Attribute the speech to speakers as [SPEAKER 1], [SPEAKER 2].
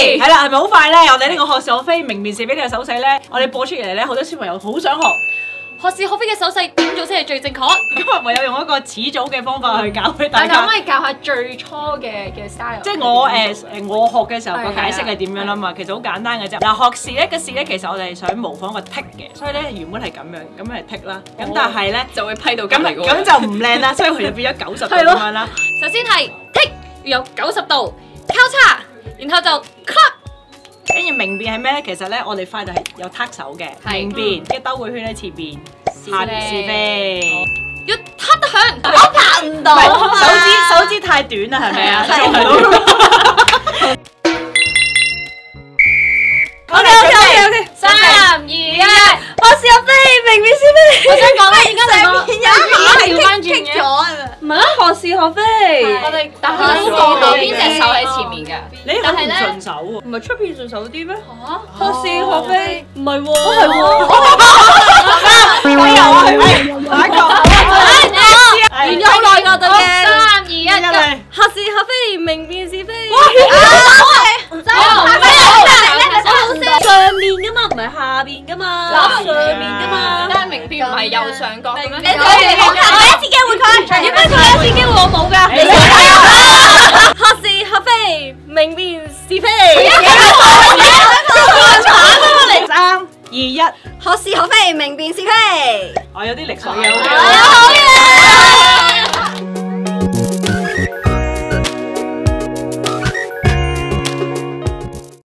[SPEAKER 1] 非，係啦，係咪好快咧？我哋呢個學是學非、明辨是非呢個手勢咧，我哋播出嚟咧，好多小朋友好想學。
[SPEAKER 2] 學是學非嘅手勢點做先係最正確？
[SPEAKER 1] 今日唯有用一個始祖嘅方法去教俾大家
[SPEAKER 3] 可。以教下最初嘅嘅 style。
[SPEAKER 1] 即係我誒誒我學嘅時候個解釋係點樣啦嘛，其實好簡單嘅啫。嗱學士咧嘅士咧，其實我哋係想模仿個剔嘅，所以咧原本係咁樣，咁係剔啦。咁但係咧
[SPEAKER 2] 就會批到
[SPEAKER 1] 咁
[SPEAKER 2] 咁嚟
[SPEAKER 1] 咁就唔靚啦，所以佢就變咗九十度咁樣啦。
[SPEAKER 2] 首先係剔要有九十度交叉，然後就
[SPEAKER 1] 跟住明辨係咩咧？其實咧我哋快就係有攤手嘅明辨，跟住兜個圈喺前邊，下邊是非。
[SPEAKER 2] 要撻得響。
[SPEAKER 3] 我拍唔到
[SPEAKER 1] 手指手指太短啦，係咪啊？做唔到。OK OK OK OK，
[SPEAKER 2] 三二一，
[SPEAKER 3] 我是學非，明辨是非。
[SPEAKER 2] 我想講咧，而家嚟講，
[SPEAKER 3] 有
[SPEAKER 2] 調翻轉嘅。
[SPEAKER 3] 嘅。
[SPEAKER 4] 唔係啊，學是學非，
[SPEAKER 3] 我哋
[SPEAKER 2] 但
[SPEAKER 3] 係
[SPEAKER 2] 係我後邊隻手喺前。
[SPEAKER 1] 你肯唔順手喎。
[SPEAKER 4] 唔係出片順手啲咩？
[SPEAKER 2] 嚇？
[SPEAKER 4] 學是學非，唔係喎，
[SPEAKER 1] 係喎，我有啊，係咪？下一個，
[SPEAKER 4] 練咗好耐㗎對
[SPEAKER 2] 三
[SPEAKER 4] 嘅。
[SPEAKER 2] 二一，
[SPEAKER 1] 一嚟，
[SPEAKER 4] 學是學非，明辨是非。上面噶嘛，唔係下邊噶嘛，上面噶嘛。
[SPEAKER 2] 但係明辨唔係右上角嘅咩？
[SPEAKER 4] 你我俾一次機會佢，點解佢有一次機會我冇㗎？
[SPEAKER 1] 你嚟
[SPEAKER 4] 學是學非，明辨是非。
[SPEAKER 1] 三二一，
[SPEAKER 3] 學是學非，明辨是非。
[SPEAKER 1] 我有啲力水嘅。
[SPEAKER 4] 好嘢！